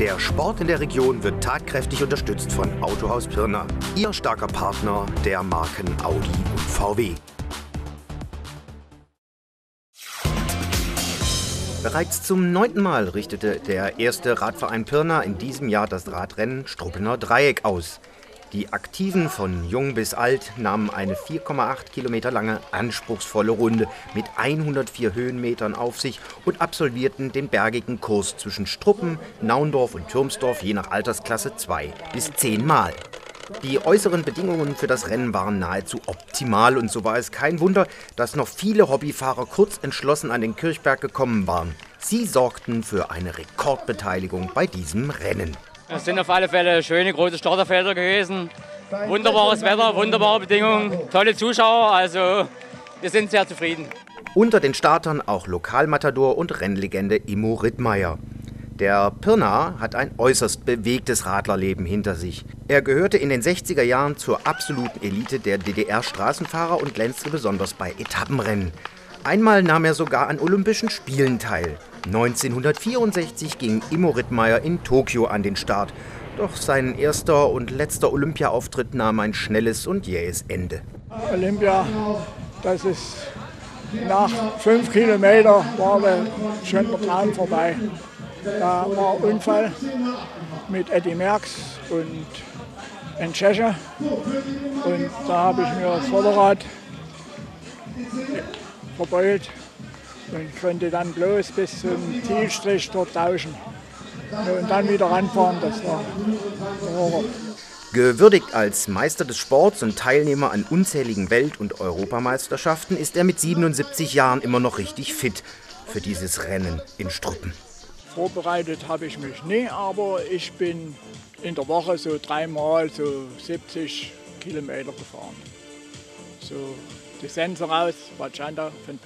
Der Sport in der Region wird tatkräftig unterstützt von Autohaus Pirna, ihr starker Partner der Marken Audi und VW. Bereits zum neunten Mal richtete der erste Radverein Pirna in diesem Jahr das Radrennen Struppener Dreieck aus. Die Aktiven von jung bis alt nahmen eine 4,8 Kilometer lange anspruchsvolle Runde mit 104 Höhenmetern auf sich und absolvierten den bergigen Kurs zwischen Struppen, Naundorf und Türmsdorf je nach Altersklasse zwei bis zehnmal. Die äußeren Bedingungen für das Rennen waren nahezu optimal und so war es kein Wunder, dass noch viele Hobbyfahrer kurz entschlossen an den Kirchberg gekommen waren. Sie sorgten für eine Rekordbeteiligung bei diesem Rennen. Es sind auf alle Fälle schöne große Starterfelder gewesen. Wunderbares Wetter, wunderbare Bedingungen, tolle Zuschauer, also wir sind sehr zufrieden. Unter den Startern auch Lokalmatador und Rennlegende Immo Rittmeier. Der Pirnaer hat ein äußerst bewegtes Radlerleben hinter sich. Er gehörte in den 60er Jahren zur absoluten Elite der DDR-Straßenfahrer und glänzte besonders bei Etappenrennen. Einmal nahm er sogar an Olympischen Spielen teil. 1964 ging Immo Rittmeier in Tokio an den Start. Doch sein erster und letzter Olympiaauftritt nahm ein schnelles und jähes Ende. Olympia, das ist nach fünf Kilometern war schon der Traum vorbei. Da war ein Unfall mit Eddie Merckx und ein Tscheche. Und da habe ich mir das Vorderrad verbeult und konnte dann bloß bis zum Zielstrich dort tauschen. Und dann wieder ranfahren, das war Horror. Gewürdigt als Meister des Sports und Teilnehmer an unzähligen Welt- und Europameisterschaften ist er mit 77 Jahren immer noch richtig fit für dieses Rennen in Struppen. Vorbereitet habe ich mich nie, aber ich bin in der Woche so dreimal so 70 Kilometer gefahren. So die Sense raus, Vajanta von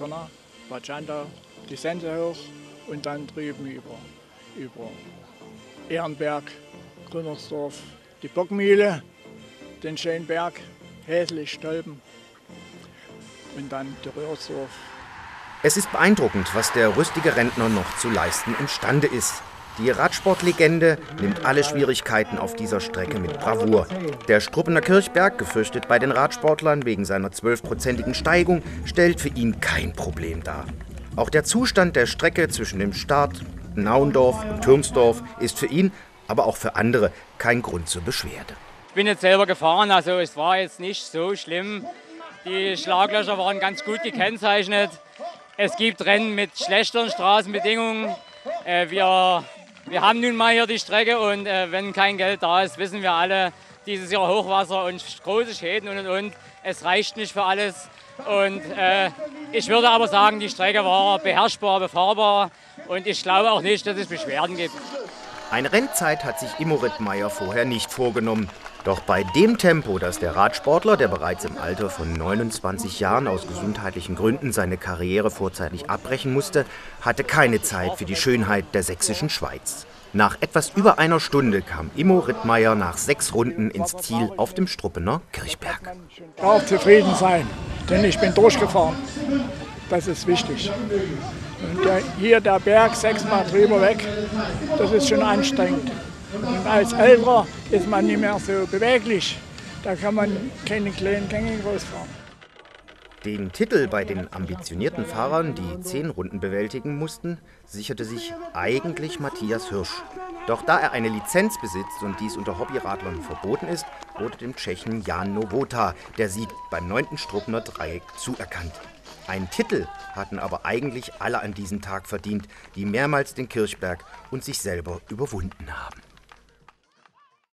Vajanta, die Sense hoch und dann drüben über, über Ehrenberg, Grünersdorf, die Bockmühle, den schönen Berg, Häslich, Stolpen und dann die Röhrsdorf. Es ist beeindruckend, was der rüstige Rentner noch zu leisten imstande ist. Die Radsportlegende nimmt alle Schwierigkeiten auf dieser Strecke mit Bravour. Der Struppener Kirchberg, gefürchtet bei den Radsportlern wegen seiner zwölfprozentigen Steigung, stellt für ihn kein Problem dar. Auch der Zustand der Strecke zwischen dem Start Naundorf und Türmsdorf ist für ihn, aber auch für andere, kein Grund zur Beschwerde. Ich bin jetzt selber gefahren, also es war jetzt nicht so schlimm. Die Schlaglöcher waren ganz gut gekennzeichnet. Es gibt Rennen mit schlechteren Straßenbedingungen. Äh, wir wir haben nun mal hier die Strecke und äh, wenn kein Geld da ist, wissen wir alle, dieses Jahr Hochwasser und große Schäden und und und. Es reicht nicht für alles. Und äh, ich würde aber sagen, die Strecke war beherrschbar, befahrbar und ich glaube auch nicht, dass es Beschwerden gibt. Eine Rennzeit hat sich Immo Rittmeier vorher nicht vorgenommen. Doch bei dem Tempo, das der Radsportler, der bereits im Alter von 29 Jahren aus gesundheitlichen Gründen seine Karriere vorzeitig abbrechen musste, hatte keine Zeit für die Schönheit der sächsischen Schweiz. Nach etwas über einer Stunde kam Immo Rittmeier nach sechs Runden ins Ziel auf dem Struppener Kirchberg. Ich darf zufrieden sein, denn ich bin durchgefahren. Das ist wichtig. Und der, hier der Berg sechsmal drüber weg, das ist schon anstrengend. Und als Älterer ist man nicht mehr so beweglich. Da kann man keine kleinen Gänge rausfahren. Den Titel bei den ambitionierten Fahrern, die zehn Runden bewältigen mussten, sicherte sich eigentlich Matthias Hirsch. Doch da er eine Lizenz besitzt und dies unter Hobbyradlern verboten ist, wurde dem Tschechen Jan Nowota der Sieg beim 9. Struppner Dreieck zuerkannt. Einen Titel hatten aber eigentlich alle an diesem Tag verdient, die mehrmals den Kirchberg und sich selber überwunden haben.